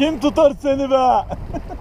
Kim tutar seni be?